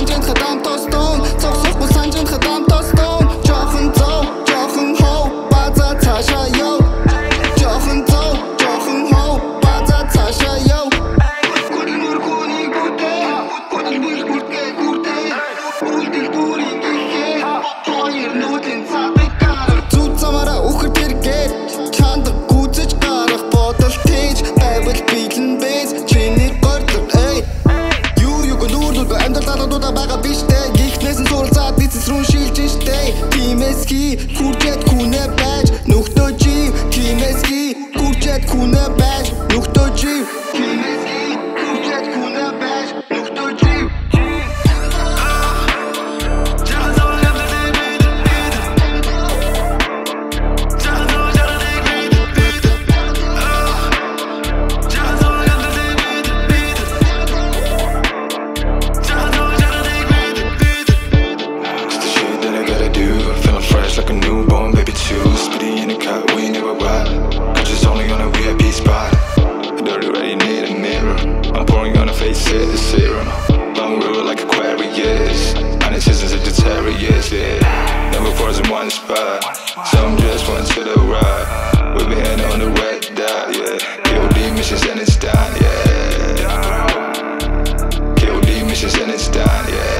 房间可大。sit, sit Long rule like Aquarius. And it is as it deteriorates, yeah. Never pause in one spot. Some just went to the right. We've been on the red dot, yeah. KOD missions and it's done, yeah. KOD missions and it's done, yeah.